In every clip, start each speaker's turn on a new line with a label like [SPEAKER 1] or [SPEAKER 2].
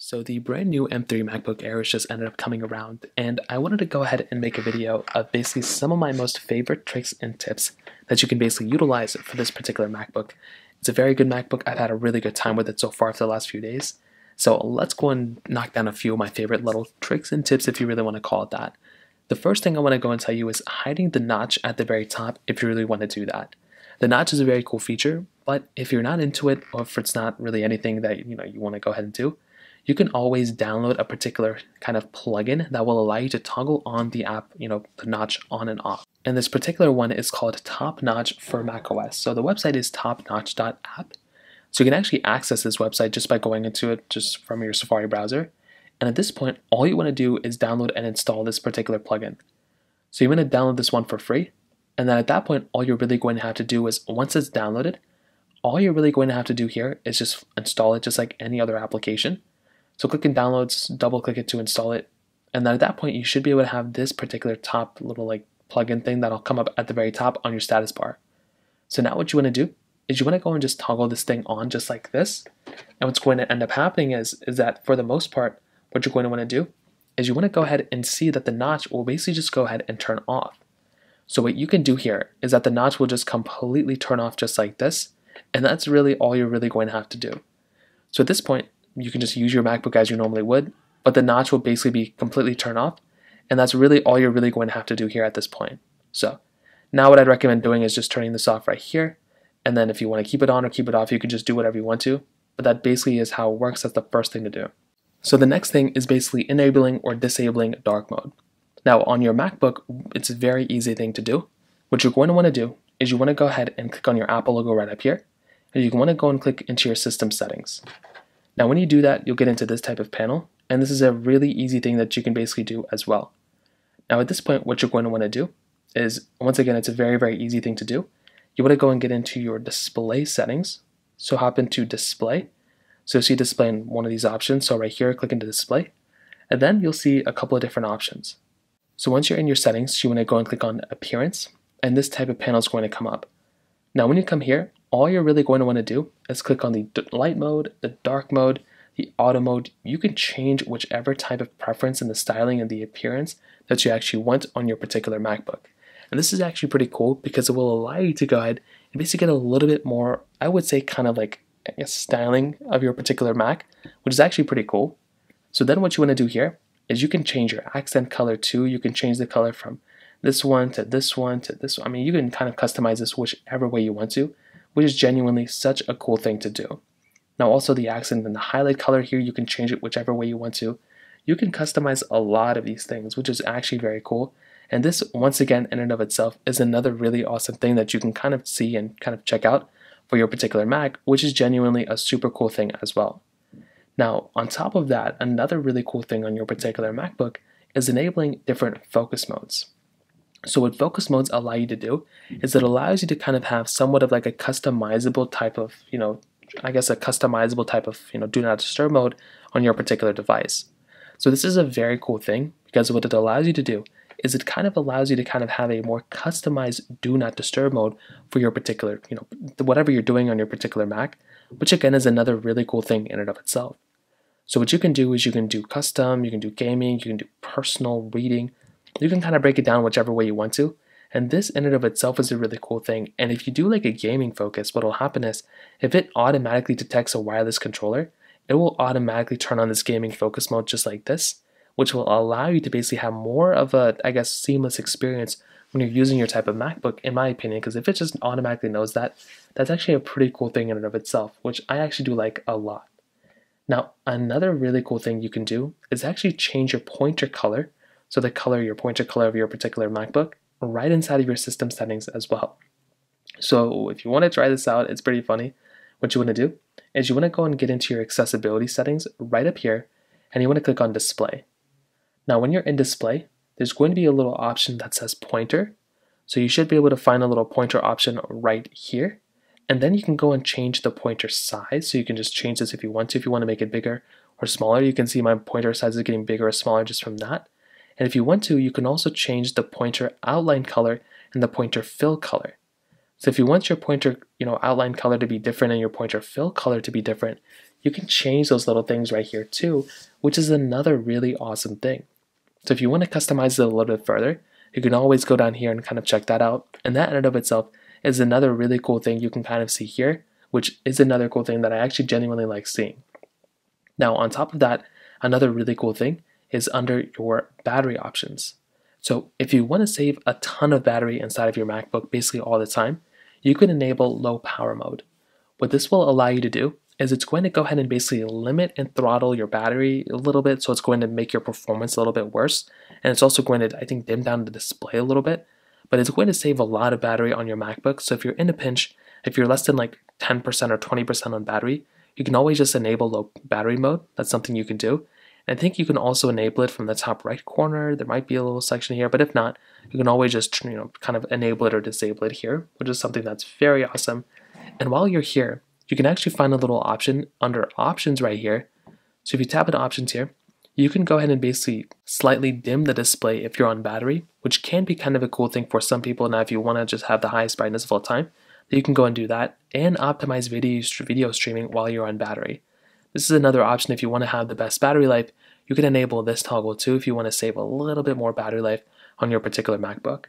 [SPEAKER 1] So the brand new M3 MacBook Airs just ended up coming around and I wanted to go ahead and make a video of basically some of my most favorite tricks and tips that you can basically utilize for this particular MacBook. It's a very good MacBook. I've had a really good time with it so far for the last few days. So let's go and knock down a few of my favorite little tricks and tips if you really want to call it that. The first thing I want to go and tell you is hiding the notch at the very top if you really want to do that. The notch is a very cool feature, but if you're not into it or if it's not really anything that you know you want to go ahead and do, you can always download a particular kind of plugin that will allow you to toggle on the app, you know, the notch on and off. And this particular one is called Top Notch for macOS. So the website is topnotch.app. So you can actually access this website just by going into it just from your Safari browser. And at this point, all you want to do is download and install this particular plugin. So you want to download this one for free. And then at that point, all you're really going to have to do is once it's downloaded, all you're really going to have to do here is just install it just like any other application. So click in downloads, double click it to install it. And then at that point, you should be able to have this particular top little like plugin thing that'll come up at the very top on your status bar. So now what you want to do is you want to go and just toggle this thing on just like this. And what's going to end up happening is, is that for the most part, what you're going to want to do is you want to go ahead and see that the notch will basically just go ahead and turn off. So what you can do here is that the notch will just completely turn off just like this. And that's really all you're really going to have to do. So at this point, you can just use your MacBook as you normally would, but the notch will basically be completely turned off. And that's really all you're really going to have to do here at this point. So now what I'd recommend doing is just turning this off right here. And then if you want to keep it on or keep it off, you can just do whatever you want to. But that basically is how it works. That's the first thing to do. So the next thing is basically enabling or disabling dark mode. Now on your MacBook, it's a very easy thing to do. What you're going to want to do is you want to go ahead and click on your Apple logo right up here. And you want to go and click into your system settings. Now when you do that, you'll get into this type of panel, and this is a really easy thing that you can basically do as well. Now at this point, what you're going to want to do is, once again, it's a very, very easy thing to do. You want to go and get into your display settings. So hop into display. So you see display in one of these options. So right here, click into display. And then you'll see a couple of different options. So once you're in your settings, you want to go and click on appearance, and this type of panel is going to come up. Now when you come here, all you're really going to want to do is click on the light mode, the dark mode, the auto mode. You can change whichever type of preference in the styling and the appearance that you actually want on your particular MacBook. And this is actually pretty cool because it will allow you to go ahead and basically get a little bit more, I would say, kind of like styling of your particular Mac, which is actually pretty cool. So then what you want to do here is you can change your accent color too. You can change the color from this one to this one to this one. I mean, you can kind of customize this whichever way you want to which is genuinely such a cool thing to do. Now also the accent and the highlight color here, you can change it whichever way you want to. You can customize a lot of these things, which is actually very cool. And this, once again, in and of itself, is another really awesome thing that you can kind of see and kind of check out for your particular Mac, which is genuinely a super cool thing as well. Now, on top of that, another really cool thing on your particular MacBook is enabling different focus modes. So what focus modes allow you to do is it allows you to kind of have somewhat of like a customizable type of, you know, I guess a customizable type of, you know, do not disturb mode on your particular device. So this is a very cool thing because what it allows you to do is it kind of allows you to kind of have a more customized do not disturb mode for your particular, you know, whatever you're doing on your particular Mac, which again is another really cool thing in and of itself. So what you can do is you can do custom, you can do gaming, you can do personal reading, you can kind of break it down whichever way you want to. And this in and of itself is a really cool thing. And if you do like a gaming focus, what will happen is if it automatically detects a wireless controller, it will automatically turn on this gaming focus mode just like this, which will allow you to basically have more of a, I guess, seamless experience when you're using your type of MacBook, in my opinion, because if it just automatically knows that, that's actually a pretty cool thing in and of itself, which I actually do like a lot. Now, another really cool thing you can do is actually change your pointer color so the color, your pointer color of your particular MacBook, right inside of your system settings as well. So if you want to try this out, it's pretty funny. What you want to do is you want to go and get into your accessibility settings right up here, and you want to click on display. Now when you're in display, there's going to be a little option that says pointer. So you should be able to find a little pointer option right here. And then you can go and change the pointer size. So you can just change this if you want to. If you want to make it bigger or smaller, you can see my pointer size is getting bigger or smaller just from that. And if you want to, you can also change the pointer outline color and the pointer fill color. So if you want your pointer, you know, outline color to be different and your pointer fill color to be different, you can change those little things right here too, which is another really awesome thing. So if you want to customize it a little bit further, you can always go down here and kind of check that out. And that in and of itself is another really cool thing you can kind of see here, which is another cool thing that I actually genuinely like seeing. Now, on top of that, another really cool thing is under your battery options. So if you want to save a ton of battery inside of your MacBook basically all the time, you can enable low power mode. What this will allow you to do is it's going to go ahead and basically limit and throttle your battery a little bit, so it's going to make your performance a little bit worse. And it's also going to, I think, dim down the display a little bit, but it's going to save a lot of battery on your MacBook. So if you're in a pinch, if you're less than like 10% or 20% on battery, you can always just enable low battery mode. That's something you can do. I think you can also enable it from the top right corner. There might be a little section here, but if not, you can always just you know kind of enable it or disable it here, which is something that's very awesome. And while you're here, you can actually find a little option under options right here. So if you tap into options here, you can go ahead and basically slightly dim the display if you're on battery, which can be kind of a cool thing for some people. Now, if you want to just have the highest brightness of all time, you can go and do that and optimize video, video streaming while you're on battery. This is another option if you want to have the best battery life. You can enable this toggle too if you want to save a little bit more battery life on your particular MacBook.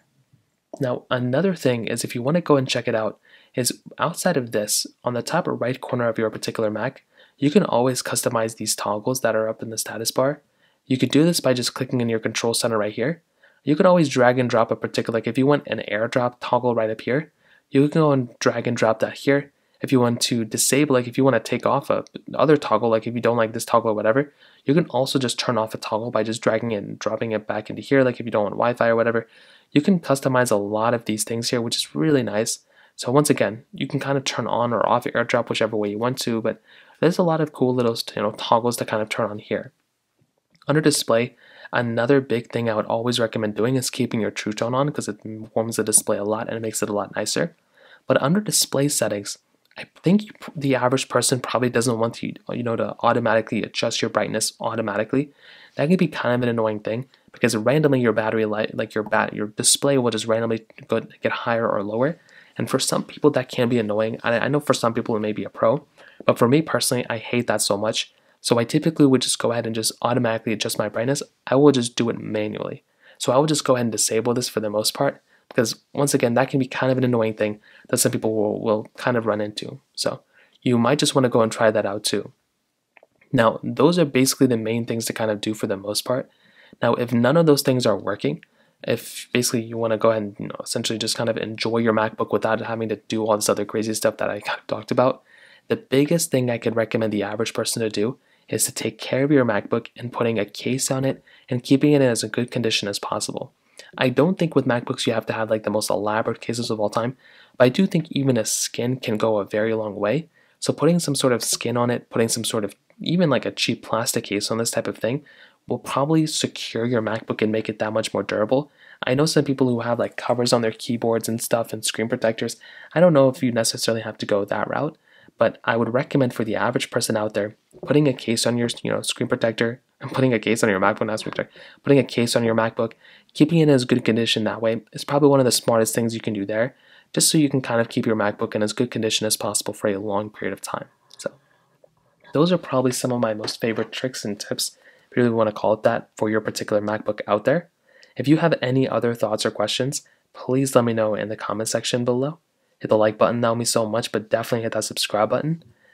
[SPEAKER 1] Now, another thing is if you want to go and check it out, is outside of this, on the top right corner of your particular Mac, you can always customize these toggles that are up in the status bar. You could do this by just clicking in your control center right here. You could always drag and drop a particular, like if you want an airdrop toggle right up here, you can go and drag and drop that here. If you want to disable, like if you want to take off a other toggle, like if you don't like this toggle or whatever, you can also just turn off a toggle by just dragging it and dropping it back into here, like if you don't want Wi-Fi or whatever. You can customize a lot of these things here, which is really nice. So once again, you can kind of turn on or off AirDrop whichever way you want to, but there's a lot of cool little you know toggles to kind of turn on here. Under display, another big thing I would always recommend doing is keeping your True Tone on because it warms the display a lot and it makes it a lot nicer. But under display settings, I think the average person probably doesn't want to, you know, to automatically adjust your brightness automatically. That can be kind of an annoying thing because randomly your battery light, like your bat, your display will just randomly go, get higher or lower. And for some people, that can be annoying. I, I know for some people it may be a pro, but for me personally, I hate that so much. So I typically would just go ahead and just automatically adjust my brightness. I will just do it manually. So I will just go ahead and disable this for the most part because once again, that can be kind of an annoying thing that some people will, will kind of run into. So you might just want to go and try that out too. Now, those are basically the main things to kind of do for the most part. Now, if none of those things are working, if basically you want to go ahead and you know, essentially just kind of enjoy your MacBook without having to do all this other crazy stuff that I kind of talked about, the biggest thing I could recommend the average person to do is to take care of your MacBook and putting a case on it and keeping it in as good condition as possible. I don't think with MacBooks you have to have like the most elaborate cases of all time, but I do think even a skin can go a very long way. So putting some sort of skin on it, putting some sort of even like a cheap plastic case on this type of thing will probably secure your MacBook and make it that much more durable. I know some people who have like covers on their keyboards and stuff and screen protectors. I don't know if you necessarily have to go that route, but I would recommend for the average person out there putting a case on your you know screen protector putting a case on your MacBook, not screen putting a case on your MacBook, keeping it in as good condition that way is probably one of the smartest things you can do there, just so you can kind of keep your MacBook in as good condition as possible for a long period of time. So those are probably some of my most favorite tricks and tips if you really want to call it that, for your particular MacBook out there. If you have any other thoughts or questions, please let me know in the comment section below. Hit the like button, that will mean so much, but definitely hit that subscribe button.